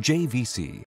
JVC